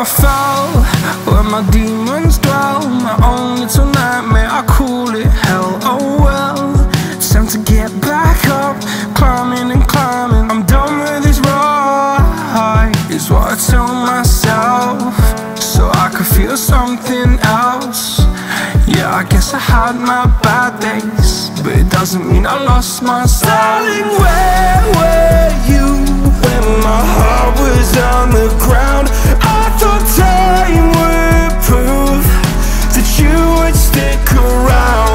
I fell where my demons dwell. My own little nightmare, I call it hell. Oh well, it's time to get back up, climbing and climbing. I'm done with this ride, is what I tell myself, so I could feel something else. Yeah, I guess I had my bad days, but it doesn't mean I lost myself. Darling, where were you when my heart was on the ground? I time would prove that you would stick around.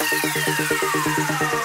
thank